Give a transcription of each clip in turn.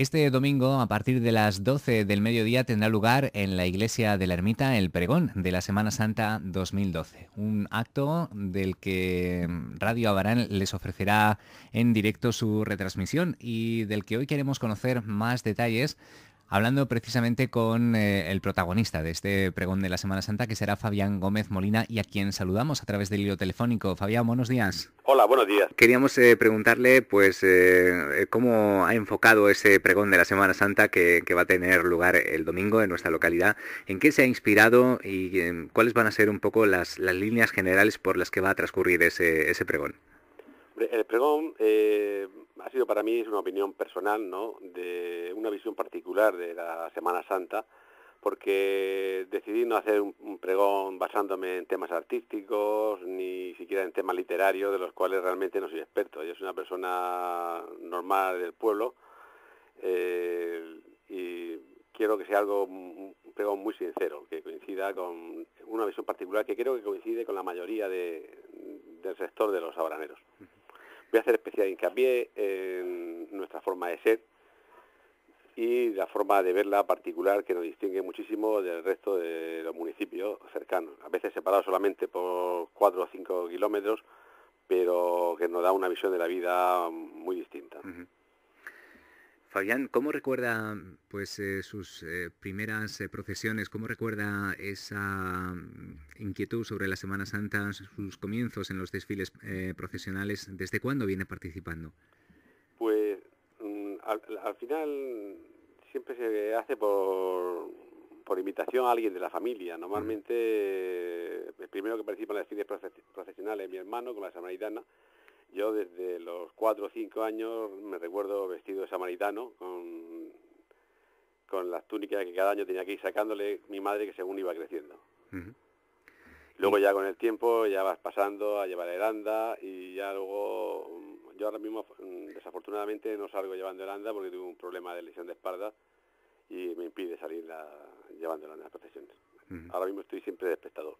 Este domingo, a partir de las 12 del mediodía, tendrá lugar en la iglesia de la Ermita el pregón de la Semana Santa 2012. Un acto del que Radio Abarán les ofrecerá en directo su retransmisión y del que hoy queremos conocer más detalles hablando precisamente con eh, el protagonista de este pregón de la Semana Santa, que será Fabián Gómez Molina, y a quien saludamos a través del hilo telefónico. Fabián, buenos días. Hola, buenos días. Queríamos eh, preguntarle, pues, eh, cómo ha enfocado ese pregón de la Semana Santa que, va a tener lugar el domingo en nuestra localidad, en qué se ha inspirado y cuáles van a ser un poco las, líneas generales por las que va a transcurrir ese, ese pregón. El pregón ha sido para mí es una opinión personal, ¿no? De una visión particular de la Semana Santa, porque decidí no hacer un, pregón basándome en temas artísticos ni siquiera en temas literarios de los cuales realmente no soy experto. Yo soy una persona normal del pueblo eh, y quiero que sea algo un pregón muy sincero, que coincida con una visión particular que creo que coincide con la mayoría del sector de los abraneros voy a hacer especial hincapié en nuestra forma de ser y la forma de verla particular que nos distingue muchísimo del resto de los municipios cercanos, a veces separados solamente por cuatro o cinco kilómetros, pero que nos da una visión de la vida muy distinta. Fabián, ¿cómo recuerda pues eh, sus eh, primeras eh, procesiones? ¿Cómo recuerda esa mm, inquietud sobre la Semana Santa, sus comienzos en los desfiles procesionales? ¿Desde cuándo viene participando? Pues mm, al, final siempre se hace por, por invitación a alguien de la familia. Normalmente el primero que participa en los desfiles procesionales es mi hermano con la samaritana yo desde los cuatro o cinco años me recuerdo vestido de samaritano con, con las túnicas que cada año tenía que ir sacándole mi madre que según iba creciendo. Luego ya con el tiempo ya vas pasando a llevar heranda y ya luego yo ahora mismo mm, desafortunadamente no salgo llevando heranda porque tuve un problema de lesión de espalda y me impide salir la, llevándola en las procesiones. Ahora mismo estoy siempre de espectador.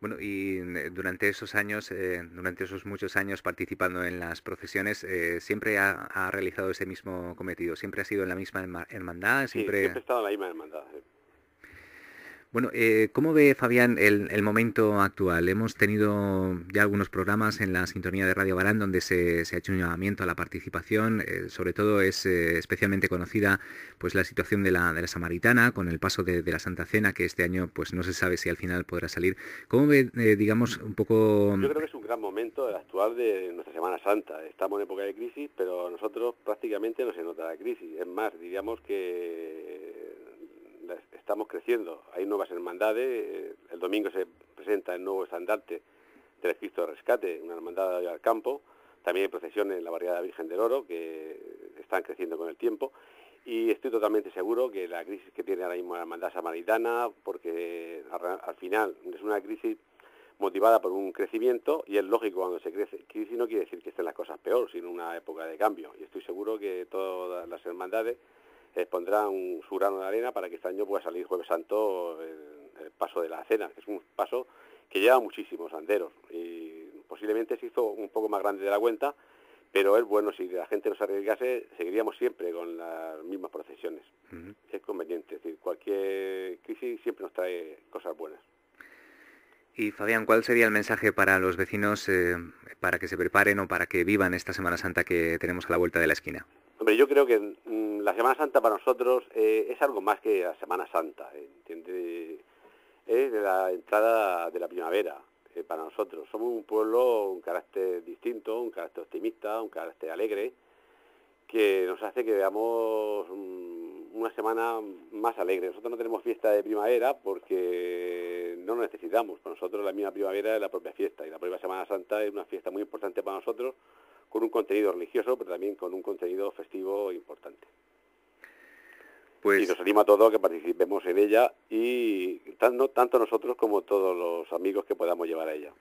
Bueno, y eh, durante esos años, eh, durante esos muchos años participando en las procesiones, eh, ¿siempre ha, realizado ese mismo cometido? ¿Siempre ha sido en la misma hermandad? ¿Siempre... Sí, siempre he estado en la misma hermandad. Bueno, eh, ¿cómo ve Fabián el, momento actual? Hemos tenido ya algunos programas en la sintonía de Radio Barán donde se, ha hecho un llamamiento a la participación. Eh, sobre todo es eh, especialmente conocida pues la situación de la, de la Samaritana con el paso de, la Santa Cena que este año pues no se sabe si al final podrá salir. ¿Cómo ve, digamos, un poco...? Yo creo que es un gran momento el actual de nuestra Semana Santa. Estamos en época de crisis, pero nosotros prácticamente no se nota la crisis. Es más, diríamos que estamos creciendo. Hay nuevas hermandades. Eh, el domingo se presenta el nuevo estandarte del Cristo de Rescate, una hermandad al campo. También hay procesiones en la barriada Virgen del Oro que están creciendo con el tiempo. Y estoy totalmente seguro que la crisis que tiene ahora mismo la hermandad samaritana, porque al final es una crisis motivada por un crecimiento y es lógico cuando se crece. Crisis no quiere decir que estén las cosas peor, sino una época de cambio. Y estoy seguro que todas las hermandades pondrán su grano de arena para que este año pueda salir Jueves Santo el, paso de la cena, que es un paso que lleva muchísimos anderos y posiblemente se hizo un poco más grande de la cuenta, pero es bueno, si la gente no se arriesgase, seguiríamos siempre con las mismas procesiones. Es conveniente, es decir, cualquier crisis siempre nos trae cosas buenas. Y Fabián, ¿cuál sería el mensaje para los vecinos eh, para que se preparen o para que vivan esta Semana Santa que tenemos a la vuelta de la esquina? Hombre, yo creo que la Semana Santa para nosotros eh, es algo más que la Semana Santa, ¿entiende? Es la entrada de la primavera eh, para nosotros. Somos un pueblo, un carácter distinto, un carácter optimista, un carácter alegre, que nos hace que veamos mm, una semana más alegre. Nosotros no tenemos fiesta de primavera porque no lo necesitamos. Para nosotros la misma primavera es la propia fiesta y la propia Semana Santa es una fiesta muy importante para nosotros con un contenido religioso, pero también con un contenido festivo importante. Pues... Y nos anima a todos a que participemos en ella y tanto, tanto nosotros como todos los amigos que podamos llevar a ella.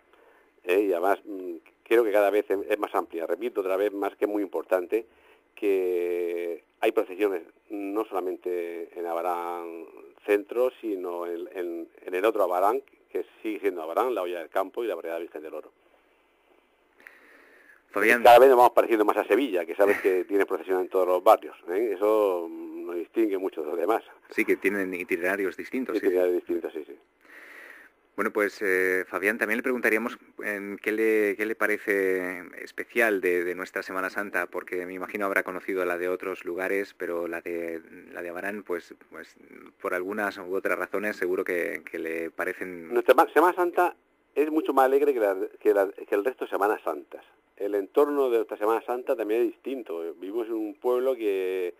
¿eh? Y además mm, creo que cada vez es más amplia. Repito otra vez, más que muy importante, que hay procesiones no solamente en Abarán Centro, sino en, el otro Abarán, que sigue siendo Abarán, la olla del campo y la variedad Virgen del Oro. Cada vez nos vamos pareciendo más a Sevilla, que sabes que tiene procesión en todos los barrios. ¿eh? Eso distingue mucho de los demás. Sí, que tienen itinerarios distintos. Itinerarios distintos, sí, sí. Bueno, pues eh, Fabián, también le preguntaríamos qué, le, qué le parece especial de, nuestra Semana Santa, porque me imagino habrá conocido la de otros lugares, pero la de la de Abarán, pues, pues por algunas u otras razones seguro que, le parecen... Nuestra Semana Santa es mucho más alegre que, que, el resto de Semanas Santas. El entorno de nuestra Semana Santa también es distinto. Vivimos en un pueblo que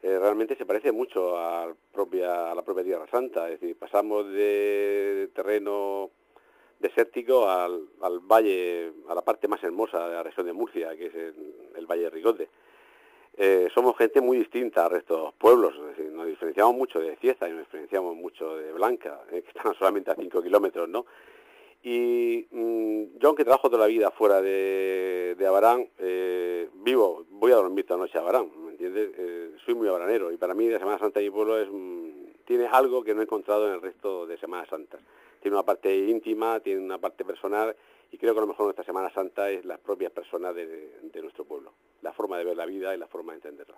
eh, realmente se parece mucho a, propia, a la propia Tierra Santa, es decir, pasamos de terreno desértico al, valle, a la parte más hermosa de la región de Murcia, que es el, Valle de Rigote. Eh, somos gente muy distinta al resto de los pueblos, nos diferenciamos mucho de Cieza y nos diferenciamos mucho de Blanca, eh, que están solamente a 5 kilómetros, ¿no? Y mm, yo, aunque trabajo toda la vida fuera de, de Abarán, vivo, voy a dormir toda la noche a Abarán, eh, soy muy abranero y para mí la Semana Santa de mi pueblo mm, tiene algo que no he encontrado en el resto de Semanas Santas. Tiene una parte íntima, tiene una parte personal y creo que a lo mejor nuestra Semana Santa es las propias personas de nuestro pueblo, la forma de ver la vida y la forma de entenderla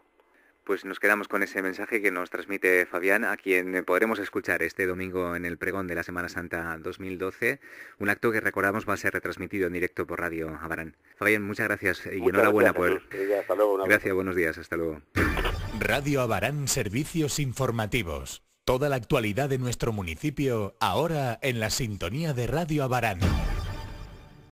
pues nos quedamos con ese mensaje que nos transmite Fabián, a quien podremos escuchar este domingo en el pregón de la Semana Santa 2012, un acto que recordamos va a ser retransmitido en directo por Radio Abarán. Fabián, muchas gracias y enhorabuena por... Gracias, buenos días, hasta luego. Radio Abarán, servicios informativos. Toda la actualidad de nuestro municipio, ahora en la sintonía de Radio Abarán.